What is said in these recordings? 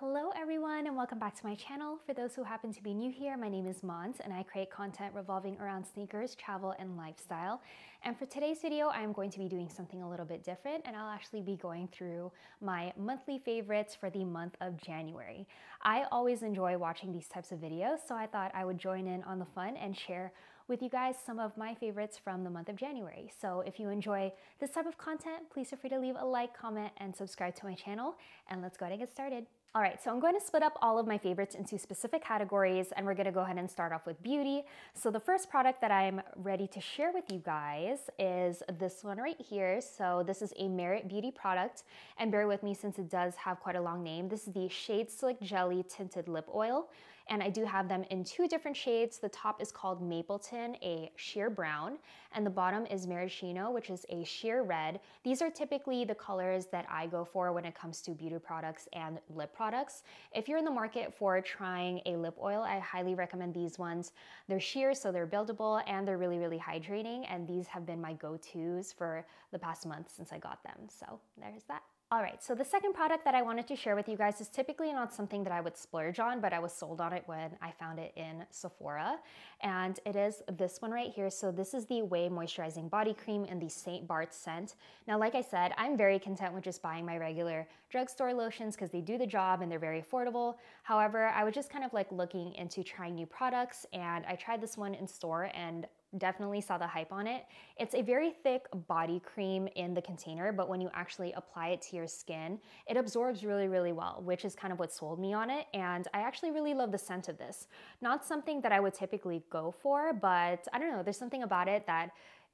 Hello everyone and welcome back to my channel. For those who happen to be new here, my name is Mons and I create content revolving around sneakers, travel, and lifestyle. And for today's video, I'm going to be doing something a little bit different and I'll actually be going through my monthly favorites for the month of January. I always enjoy watching these types of videos, so I thought I would join in on the fun and share with you guys some of my favorites from the month of January. So if you enjoy this type of content, please feel free to leave a like, comment, and subscribe to my channel. And let's go ahead and get started. All right, so I'm going to split up all of my favorites into specific categories and we're gonna go ahead and start off with beauty. So the first product that I'm ready to share with you guys is this one right here. So this is a Merit Beauty product and bear with me since it does have quite a long name. This is the Shade Slick Jelly Tinted Lip Oil and I do have them in two different shades. The top is called Mapleton, a sheer brown, and the bottom is Maraschino, which is a sheer red. These are typically the colors that I go for when it comes to beauty products and lip products. If you're in the market for trying a lip oil, I highly recommend these ones. They're sheer, so they're buildable, and they're really, really hydrating, and these have been my go-tos for the past month since I got them. So there's that. All right, so the second product that I wanted to share with you guys is typically not something that I would splurge on, but I was sold on it when I found it in Sephora. And it is this one right here. So this is the Ouai Moisturizing Body Cream in the St. Bart's scent. Now, like I said, I'm very content with just buying my regular drugstore lotions because they do the job and they're very affordable. However, I was just kind of like looking into trying new products and I tried this one in store and definitely saw the hype on it. It's a very thick body cream in the container, but when you actually apply it to your skin, it absorbs really, really well, which is kind of what sold me on it. And I actually really love the scent of this. Not something that I would typically go for, but I don't know, there's something about it that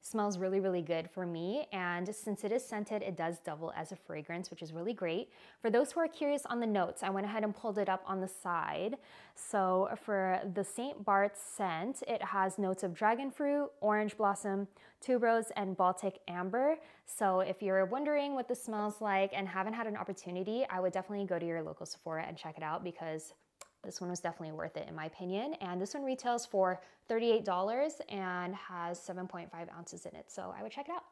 smells really, really good for me. And since it is scented, it does double as a fragrance, which is really great. For those who are curious on the notes, I went ahead and pulled it up on the side. So for the St. Bart's scent, it has notes of dragon fruit, orange blossom, tuberose, and Baltic amber. So if you're wondering what this smells like and haven't had an opportunity, I would definitely go to your local Sephora and check it out because this one was definitely worth it in my opinion. And this one retails for $38 and has 7.5 ounces in it. So I would check it out.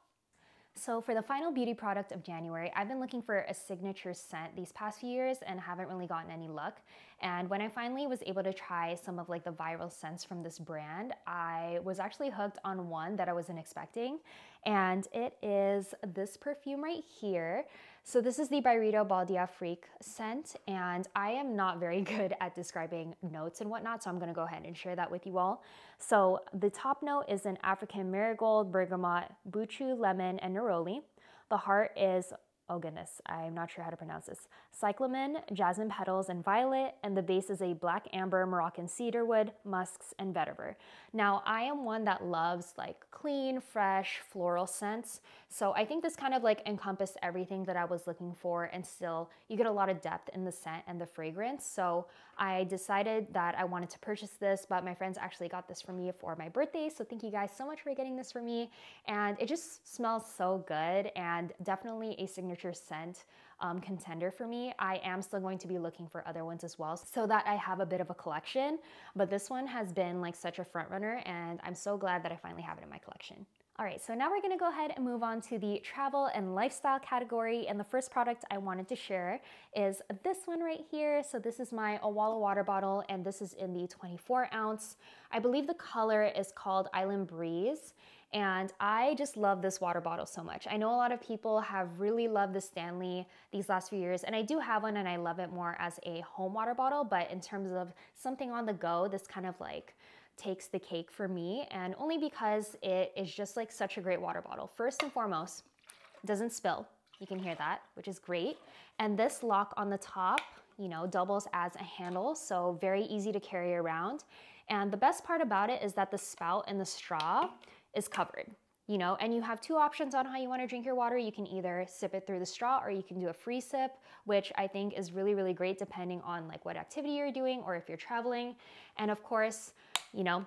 So for the final beauty product of January, I've been looking for a signature scent these past few years and haven't really gotten any luck. And when I finally was able to try some of like the viral scents from this brand, I was actually hooked on one that I wasn't expecting. And it is this perfume right here. So this is the Byredo Bal D'Afrique scent, and I am not very good at describing notes and whatnot, so I'm gonna go ahead and share that with you all. So the top note is an African marigold, bergamot, buchu, lemon, and neroli. The heart is oh goodness, I'm not sure how to pronounce this. Cyclamen, jasmine petals, and violet, and the base is a black amber, Moroccan cedarwood, musks, and vetiver. Now, I am one that loves like clean, fresh, floral scents, so I think this kind of like encompassed everything that I was looking for, and still you get a lot of depth in the scent and the fragrance. So I decided that I wanted to purchase this, but my friends actually got this for me for my birthday, so thank you guys so much for getting this for me, and it just smells so good, and definitely a signature signature scent um, contender for me. I am still going to be looking for other ones as well so that I have a bit of a collection. But this one has been like such a front runner and I'm so glad that I finally have it in my collection. All right, so now we're gonna go ahead and move on to the travel and lifestyle category. And the first product I wanted to share is this one right here. So this is my Owala water bottle and this is in the 24 ounce. I believe the color is called Island Breeze. And I just love this water bottle so much. I know a lot of people have really loved the Stanley these last few years, and I do have one and I love it more as a home water bottle, but in terms of something on the go, this kind of like takes the cake for me, and only because it is just like such a great water bottle. First and foremost, it doesn't spill. You can hear that, which is great. And this lock on the top, you know, doubles as a handle, so very easy to carry around. And the best part about it is that the spout and the straw is covered. You know, and you have two options on how you want to drink your water. You can either sip it through the straw or you can do a free sip, which I think is really, really great depending on like what activity you're doing or if you're traveling. And of course, you know,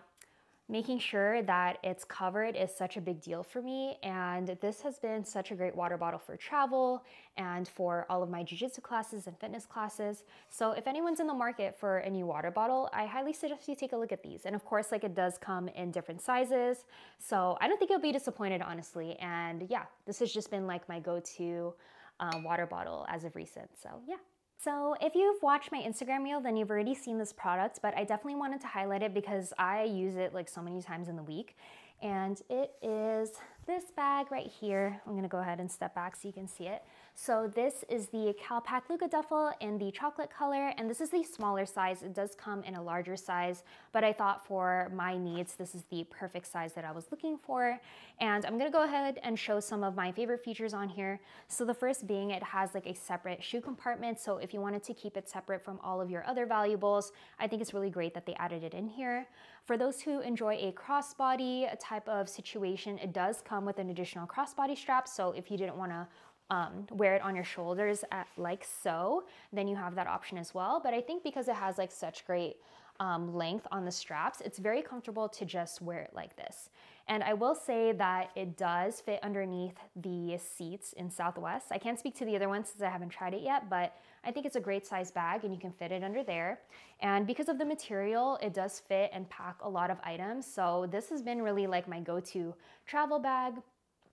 making sure that it's covered is such a big deal for me. And this has been such a great water bottle for travel and for all of my jujitsu classes and fitness classes. So if anyone's in the market for a new water bottle, I highly suggest you take a look at these. And of course, like it does come in different sizes. So I don't think you'll be disappointed, honestly. And yeah, this has just been like my go-to uh, water bottle as of recent. So yeah. So if you've watched my Instagram reel, then you've already seen this product, but I definitely wanted to highlight it because I use it like so many times in the week. And it is this bag right here. I'm gonna go ahead and step back so you can see it. So this is the Calpak Luka Duffel in the chocolate color, and this is the smaller size. It does come in a larger size, but I thought for my needs, this is the perfect size that I was looking for. And I'm gonna go ahead and show some of my favorite features on here. So the first being it has like a separate shoe compartment. So if you wanted to keep it separate from all of your other valuables, I think it's really great that they added it in here. For those who enjoy a crossbody type of situation, it does come with an additional crossbody strap. So if you didn't wanna um, wear it on your shoulders at, like so, then you have that option as well. But I think because it has like such great um, length on the straps, it's very comfortable to just wear it like this. And I will say that it does fit underneath the seats in Southwest. I can't speak to the other ones since I haven't tried it yet, but I think it's a great size bag and you can fit it under there. And because of the material, it does fit and pack a lot of items. So this has been really like my go-to travel bag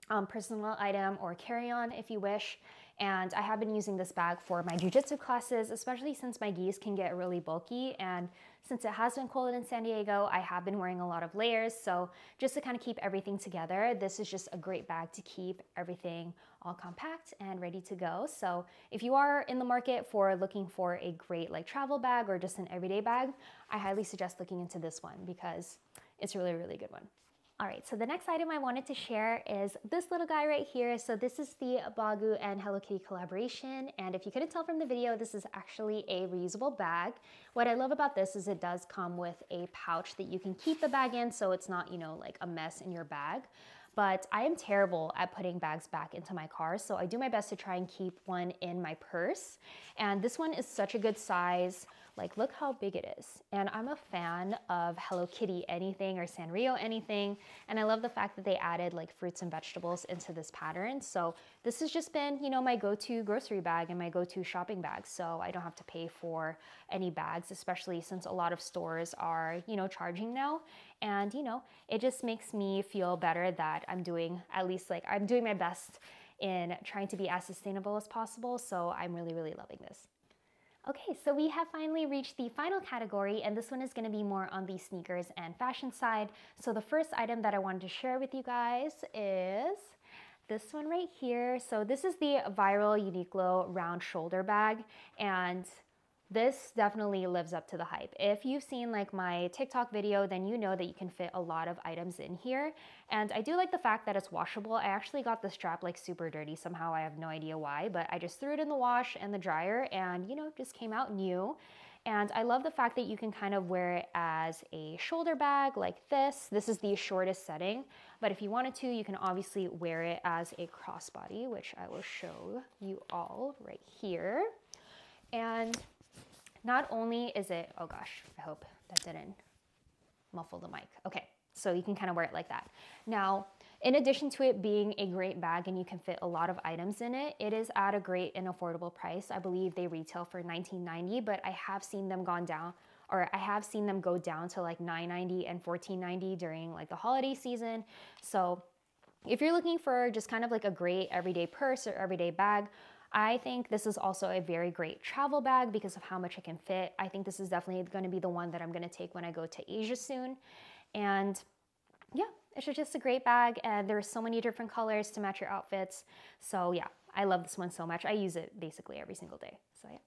um, personal item or carry-on if you wish. And I have been using this bag for my jujitsu classes, especially since my gis can get really bulky. And since it has been cold in San Diego, I have been wearing a lot of layers. So just to kind of keep everything together, this is just a great bag to keep everything all compact and ready to go. So if you are in the market for looking for a great like travel bag or just an everyday bag, I highly suggest looking into this one because it's a really, really good one. All right, so the next item I wanted to share is this little guy right here. So this is the Baggu and Hello Kitty collaboration. And if you couldn't tell from the video, this is actually a reusable bag. What I love about this is it does come with a pouch that you can keep the bag in so it's not, you know, like a mess in your bag. But I am terrible at putting bags back into my car, so I do my best to try and keep one in my purse. And this one is such a good size. Like, look how big it is. And I'm a fan of Hello Kitty anything or Sanrio anything. And I love the fact that they added like fruits and vegetables into this pattern. So this has just been, you know, my go-to grocery bag and my go-to shopping bag. So I don't have to pay for any bags, especially since a lot of stores are, you know, charging now. And, you know, it just makes me feel better that I'm doing at least like I'm doing my best in trying to be as sustainable as possible. So I'm really, really loving this. Okay, so we have finally reached the final category, and this one is gonna be more on the sneakers and fashion side. So the first item that I wanted to share with you guys is this one right here. So this is the Viral Uniqlo round shoulder bag, and this definitely lives up to the hype. If you've seen like my TikTok video, then you know that you can fit a lot of items in here. And I do like the fact that it's washable. I actually got the strap like super dirty somehow. I have no idea why, but I just threw it in the wash and the dryer and you know, just came out new. And I love the fact that you can kind of wear it as a shoulder bag like this. This is the shortest setting, but if you wanted to, you can obviously wear it as a crossbody, which I will show you all right here. And not only is it, oh gosh, I hope that didn't muffle the mic. Okay, so you can kind of wear it like that. Now, in addition to it being a great bag and you can fit a lot of items in it, it is at a great and affordable price. I believe they retail for $19.90, but I have seen them gone down or I have seen them go down to like $9.90 and $14.90 during like the holiday season. So if you're looking for just kind of like a great everyday purse or everyday bag, I think this is also a very great travel bag because of how much it can fit. I think this is definitely going to be the one that I'm going to take when I go to Asia soon. And yeah, it's just a great bag and there are so many different colors to match your outfits. So yeah, I love this one so much. I use it basically every single day. So yeah.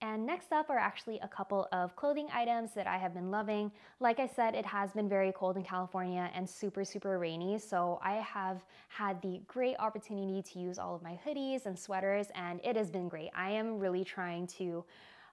And next up are actually a couple of clothing items that I have been loving. Like I said, it has been very cold in California and super, super rainy. So I have had the great opportunity to use all of my hoodies and sweaters and it has been great. I am really trying to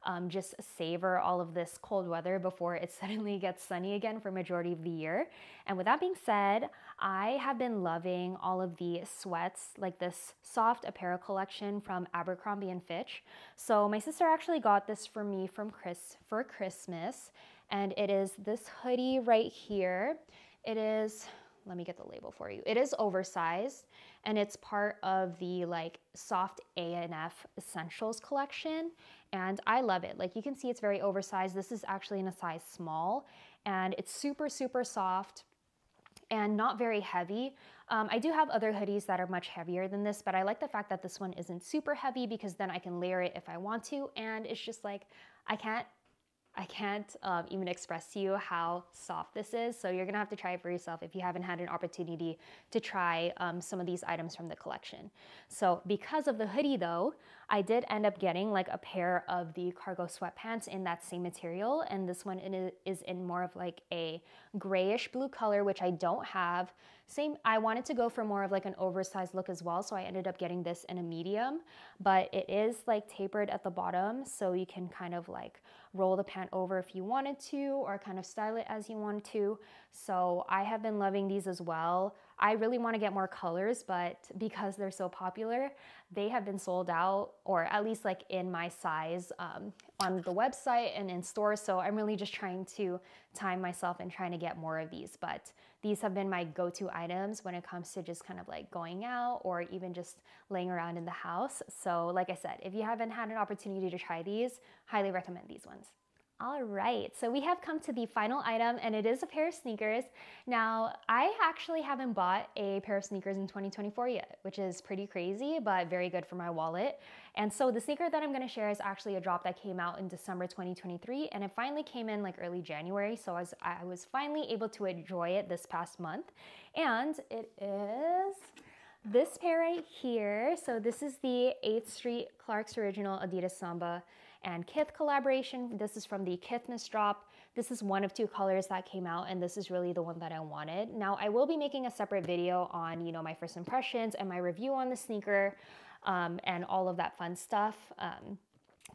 um, just savor all of this cold weather before it suddenly gets sunny again for majority of the year. And with that being said, I have been loving all of the sweats, like this soft apparel collection from Abercrombie and Fitch. So my sister actually got this for me from Chris for Christmas, and it is this hoodie right here. It is let me get the label for you. It is oversized and it's part of the like soft A&F essentials collection and I love it. Like you can see it's very oversized. This is actually in a size small and it's super, super soft. and not very heavy. Um, I do have other hoodies that are much heavier than this, but I like the fact that this one isn't super heavy because then I can layer it if I want to. And it's just like, I can't I can't um, even express to you how soft this is. So you're gonna have to try it for yourself if you haven't had an opportunity to try um, some of these items from the collection. So because of the hoodie though, I did end up getting like a pair of the cargo sweatpants in that same material. And this one is in more of like a grayish blue color, which I don't have. Same, I wanted to go for more of like an oversized look as well. So I ended up getting this in a medium, but it is like tapered at the bottom. So you can kind of like roll the pant over if you wanted to or kind of style it as you want to. So I have been loving these as well. I really want to get more colors, but because they're so popular, they have been sold out, or at least like in my size um, on the website and in stores. So I'm really just trying to time myself and trying to get more of these. But these have been my go-to items when it comes to just kind of like going out or even just laying around in the house. So like I said, if you haven't had an opportunity to try these, highly recommend these ones. All right, so we have come to the final item and it is a pair of sneakers. Now, I actually haven't bought a pair of sneakers in 2024 yet, which is pretty crazy, but very good for my wallet. And so the sneaker that I'm gonna share is actually a drop that came out in December 2023 and it finally came in like early January. So I was, I was finally able to enjoy it this past month. And it is this pair right here. So this is the 8th Street Clarks Original Adidas Samba and Kith collaboration. This is from the Kithmas drop. This is one of two colors that came out and this is really the one that I wanted. Now I will be making a separate video on, you know, my first impressions and my review on the sneaker um, and all of that fun stuff um,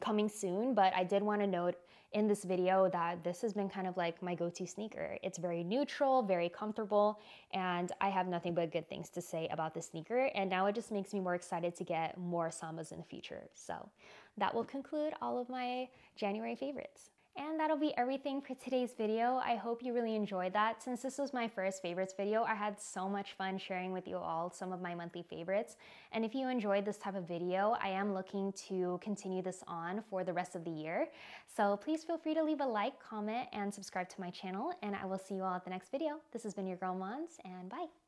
coming soon, but I did want to note in this video that this has been kind of like my go-to sneaker. It's very neutral, very comfortable, and I have nothing but good things to say about this sneaker. And now it just makes me more excited to get more Sambas in the future. So that will conclude all of my January favorites. And that'll be everything for today's video. I hope you really enjoyed that. Since this was my first favorites video, I had so much fun sharing with you all some of my monthly favorites. And if you enjoyed this type of video, I am looking to continue this on for the rest of the year. So please feel free to leave a like, comment, and subscribe to my channel. And I will see you all at the next video. This has been your girl Mons, and bye.